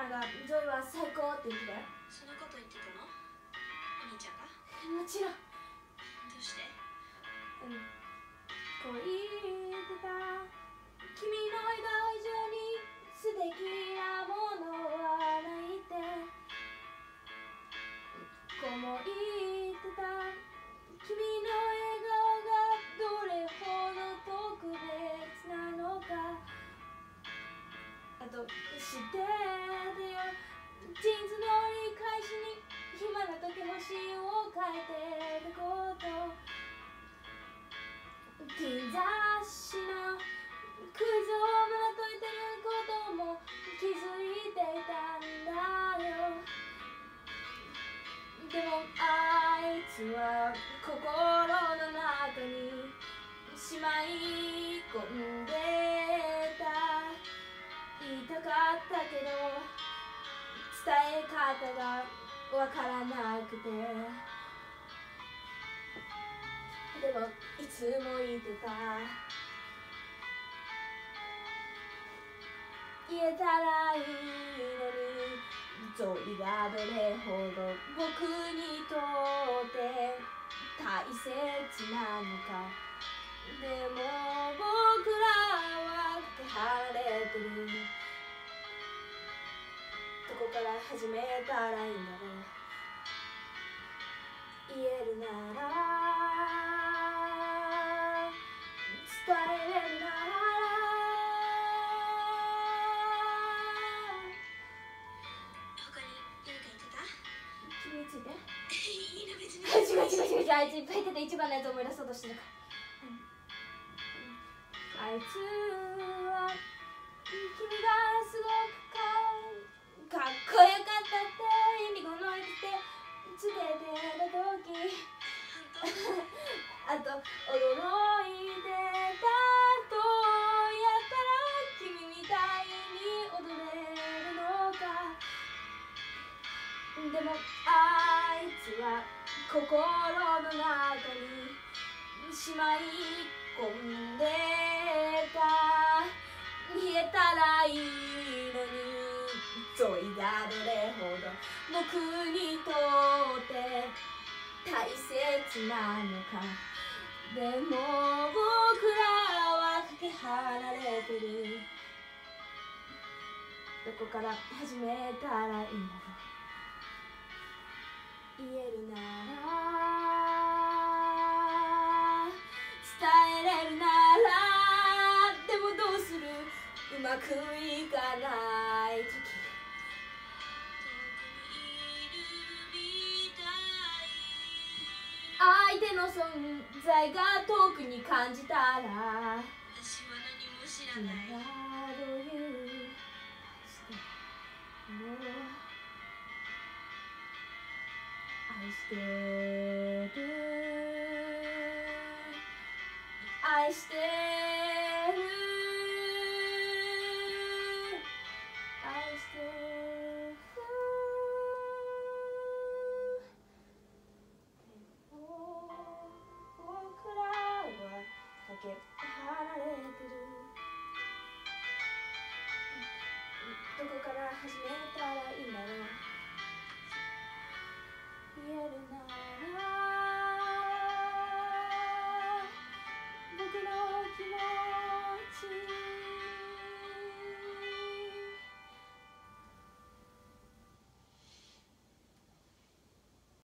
ナがゾーイは最高って言ってたよ。そのこと言ってたの？お兄ちゃんが？もちろん。どうして？うん。こう言ってた君の笑顔以上に素敵なものはないって。こうも言ってた君の笑顔がどれほど特別なのかあと知ってジーンズの折り返しに暇な時星を変えてること。方がわからなくて。でもいつも言ってた言えたらいいのに。ゾイがどれほど僕にとって大切なのか。でから始めたらいいんだろう言えるなら。伝えれるな他に何か言ってた君についていいの別に違う違う違う。違うあいついっぱい言ってて一番のやつ思い出そうとしてるから、あいつは君がでもあいつは心の中にしまい込んでた。見えたらいいのにゾイがどれほど僕にとって大切なのか。でも僕らはかけ離れてる。どこから始めたらいいんだろう言えるなら伝えれるならでもどうする？うまくいかない。時相手の存在が遠くに感じたら。私は何も知らない。愛してる。愛してる。愛してる。僕らはかけ離れてる。どこから始めたらいいんだろう言えるなら